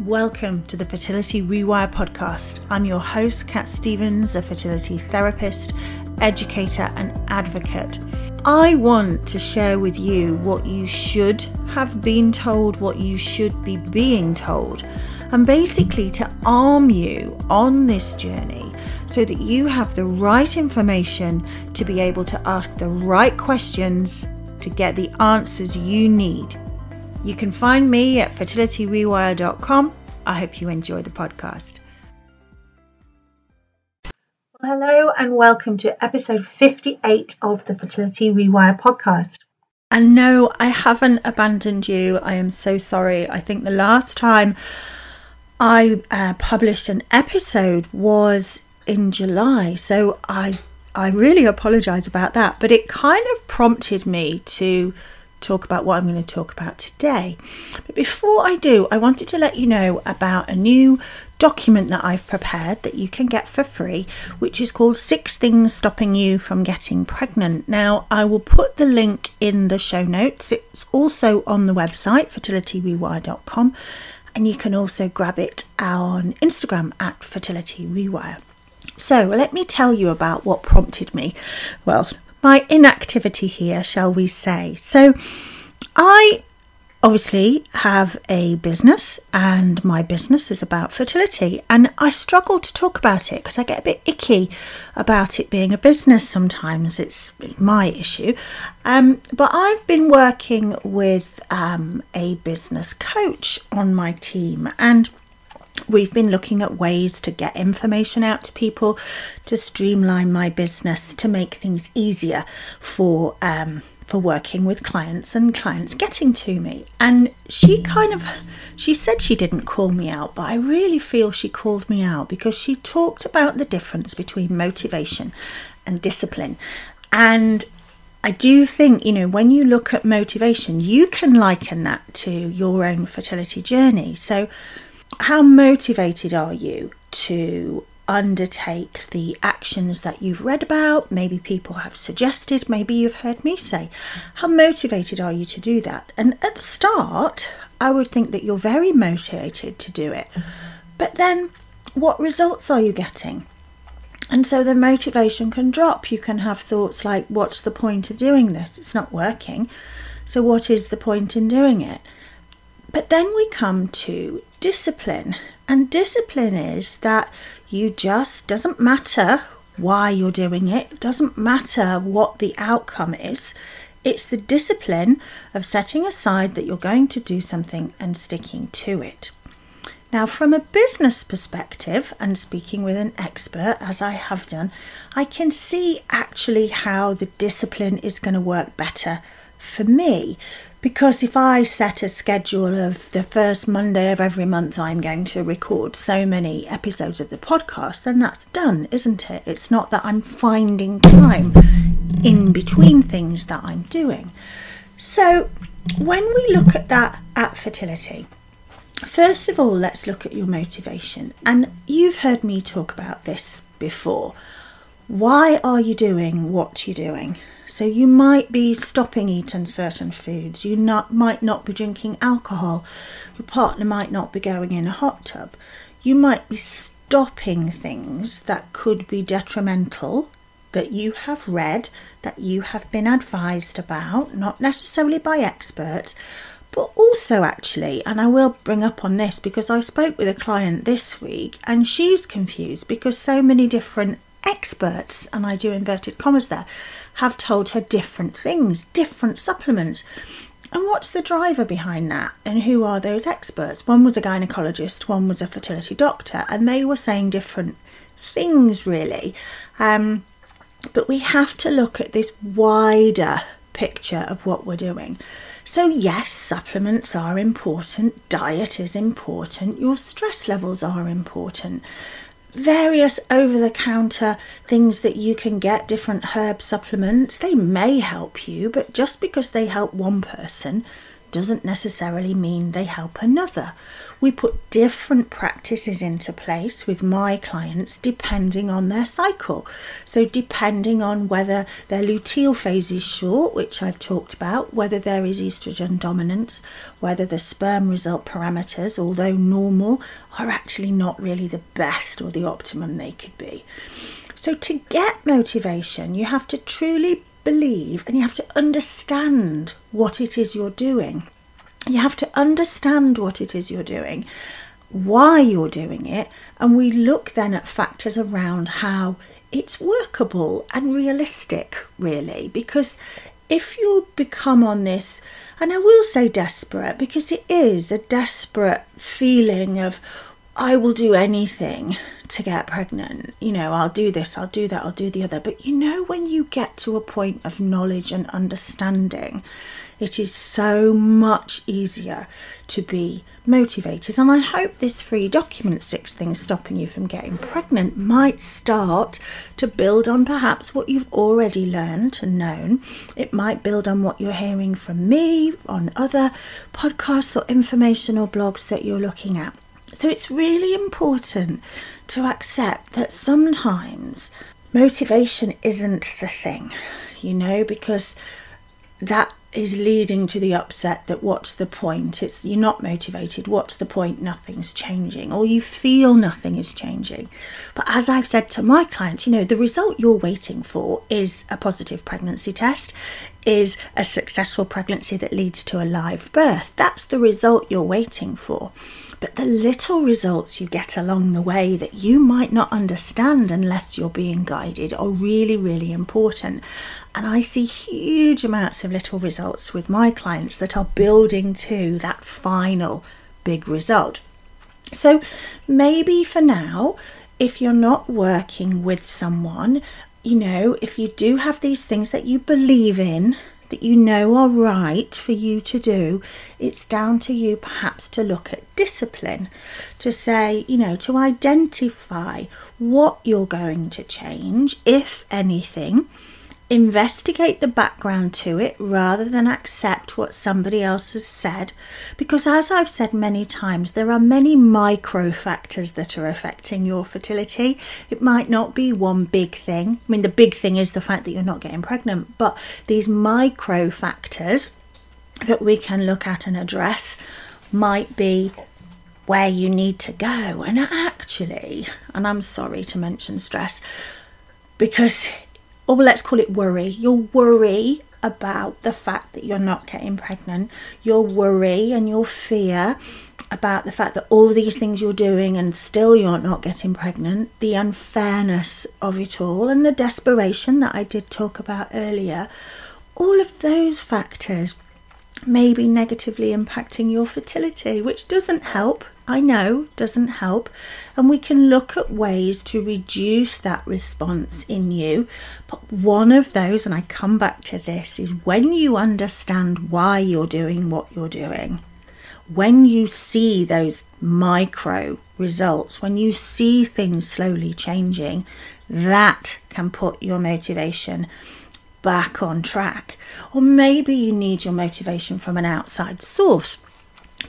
Welcome to the Fertility Rewire podcast. I'm your host, Kat Stevens, a fertility therapist, educator, and advocate. I want to share with you what you should have been told, what you should be being told, and basically to arm you on this journey so that you have the right information to be able to ask the right questions to get the answers you need you can find me at fertilityrewire.com. I hope you enjoy the podcast. Well, hello, and welcome to episode 58 of the Fertility Rewire podcast. And no, I haven't abandoned you. I am so sorry. I think the last time I uh, published an episode was in July. So I I really apologize about that, but it kind of prompted me to talk about what I'm going to talk about today. But before I do, I wanted to let you know about a new document that I've prepared that you can get for free, which is called Six Things Stopping You from Getting Pregnant. Now, I will put the link in the show notes. It's also on the website, fertilityrewire.com, and you can also grab it on Instagram at fertilityrewire. So, let me tell you about what prompted me. Well, my inactivity here, shall we say. So, I obviously have a business and my business is about fertility and I struggle to talk about it because I get a bit icky about it being a business sometimes it's my issue um, but I've been working with um, a business coach on my team and We've been looking at ways to get information out to people, to streamline my business, to make things easier for um, for working with clients and clients getting to me. And she kind of she said she didn't call me out, but I really feel she called me out because she talked about the difference between motivation and discipline. And I do think, you know, when you look at motivation, you can liken that to your own fertility journey. So how motivated are you to undertake the actions that you've read about? Maybe people have suggested, maybe you've heard me say. How motivated are you to do that? And at the start, I would think that you're very motivated to do it. But then, what results are you getting? And so the motivation can drop. You can have thoughts like, What's the point of doing this? It's not working. So, what is the point in doing it? But then we come to discipline. And discipline is that you just doesn't matter why you're doing it, doesn't matter what the outcome is. It's the discipline of setting aside that you're going to do something and sticking to it. Now, from a business perspective, and speaking with an expert as I have done, I can see actually how the discipline is going to work better for me because if I set a schedule of the first Monday of every month, I'm going to record so many episodes of the podcast, then that's done, isn't it? It's not that I'm finding time in between things that I'm doing. So, when we look at that at fertility, first of all, let's look at your motivation. And you've heard me talk about this before. Why are you doing what you're doing? So you might be stopping eating certain foods. You not might not be drinking alcohol. Your partner might not be going in a hot tub. You might be stopping things that could be detrimental that you have read, that you have been advised about, not necessarily by experts, but also actually, and I will bring up on this because I spoke with a client this week and she's confused because so many different experts, and I do inverted commas there, have told her different things, different supplements. And what's the driver behind that? And who are those experts? One was a gynecologist, one was a fertility doctor, and they were saying different things, really. Um, but we have to look at this wider picture of what we're doing. So, yes, supplements are important, diet is important, your stress levels are important various over the counter things that you can get, different herb supplements. They may help you, but just because they help one person doesn't necessarily mean they help another. We put different practices into place with my clients depending on their cycle. So, depending on whether their luteal phase is short, which I've talked about, whether there is estrogen dominance, whether the sperm result parameters, although normal, are actually not really the best or the optimum they could be. So, to get motivation, you have to truly believe and you have to understand what it is you're doing. You have to understand what it is you're doing, why you're doing it, and we look then at factors around how it's workable and realistic, really, because if you become on this, and I will say desperate because it is a desperate feeling of, I will do anything to get pregnant. You know, I'll do this, I'll do that, I'll do the other. But you know, when you get to a point of knowledge and understanding, it is so much easier to be motivated. And I hope this free document, Six Things Stopping You from Getting Pregnant, might start to build on perhaps what you've already learned and known. It might build on what you're hearing from me on other podcasts or information or blogs that you're looking at. So it's really important to accept that sometimes motivation isn't the thing, you know, because that is leading to the upset that what's the point? It's you're not motivated. What's the point? Nothing's changing or you feel nothing is changing. But as i've said to my clients you know the result you're waiting for is a positive pregnancy test is a successful pregnancy that leads to a live birth. That's the result you're waiting for but the little results you get along the way that you might not understand unless you're being guided are really, really important. And I see huge amounts of little results with my clients that are building to that final big result. So maybe for now, if you're not working with someone, you know, if you do have these things that you believe in, that you know are right for you to do, it's down to you perhaps to look at discipline, to say, you know, to identify what you're going to change, if anything, investigate the background to it rather than accept what somebody else has said. Because, as I've said many times, there are many micro factors that are affecting your fertility. It might not be one big thing. I mean, the big thing is the fact that you're not getting pregnant, but these micro factors that we can look at and address might be where you need to go. And actually, and I'm sorry to mention stress because or let's call it worry. Your worry about the fact that you're not getting pregnant, your worry and your fear about the fact that all these things you're doing and still you're not getting pregnant, the unfairness of it all, and the desperation that I did talk about earlier, all of those factors may be negatively impacting your fertility, which doesn't help I know doesn't help, and we can look at ways to reduce that response in you. But one of those, and I come back to this, is when you understand why you're doing what you're doing. When you see those micro results, when you see things slowly changing, that can put your motivation back on track. Or maybe you need your motivation from an outside source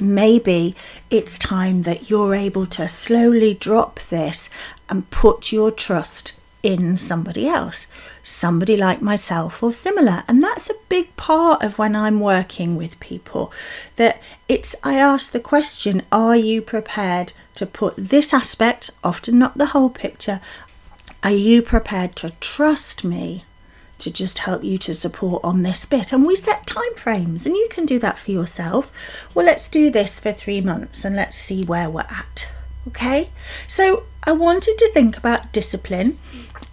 maybe it's time that you're able to slowly drop this and put your trust in somebody else, somebody like myself or similar. And that's a big part of when I'm working with people that it's, I ask the question, are you prepared to put this aspect, often not the whole picture, are you prepared to trust me to just help you to support on this bit. And we set time frames and you can do that for yourself. Well let's do this for three months and let's see where we're at okay? So i wanted to think about discipline.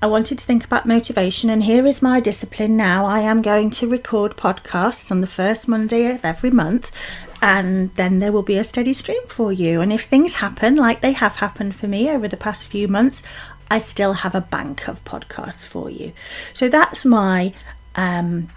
I wanted to think about motivation and here is my discipline now. I am going to record podcasts on the first monday of every month and then there will be a steady stream for you. And if things happen like they have happened for me over the past few months, I still have a bank of podcasts for you. So that's my um,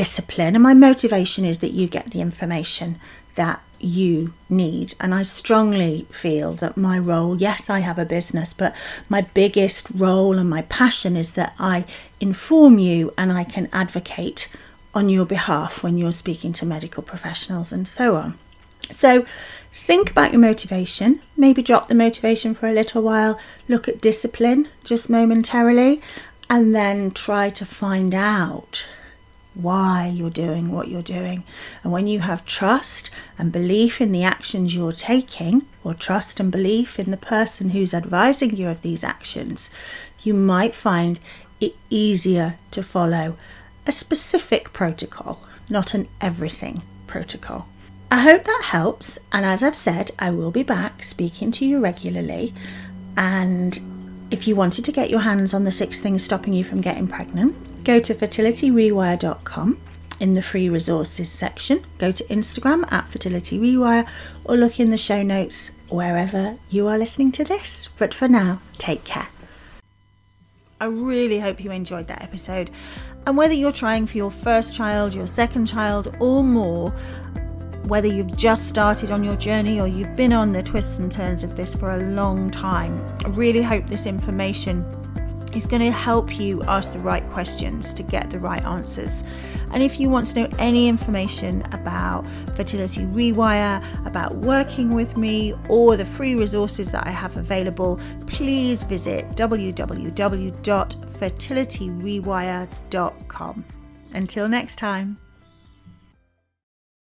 discipline, and my motivation is that you get the information that you need. And I strongly feel that my role, yes, I have a business, but my biggest role and my passion is that I inform you and I can advocate on your behalf when you're speaking to medical professionals and so on. So, think about your motivation, maybe drop the motivation for a little while, look at discipline just momentarily, and then try to find out why you're doing what you're doing. And when you have trust and belief in the actions you're taking, or trust and belief in the person who's advising you of these actions, you might find it easier to follow a specific protocol, not an everything protocol. I hope that helps, and as I've said, I will be back speaking to you regularly. And if you wanted to get your hands on the six things stopping you from getting pregnant, go to fertilityrewire.com in the free resources section. Go to Instagram at fertilityrewire or look in the show notes wherever you are listening to this. But for now, take care. I really hope you enjoyed that episode. And whether you're trying for your first child, your second child, or more, whether you've just started on your journey or you've been on the twists and turns of this for a long time, I really hope this information is going to help you ask the right questions to get the right answers. And if you want to know any information about Fertility Rewire, about working with me, or the free resources that I have available, please visit www.fertilityrewire.com. Until next time.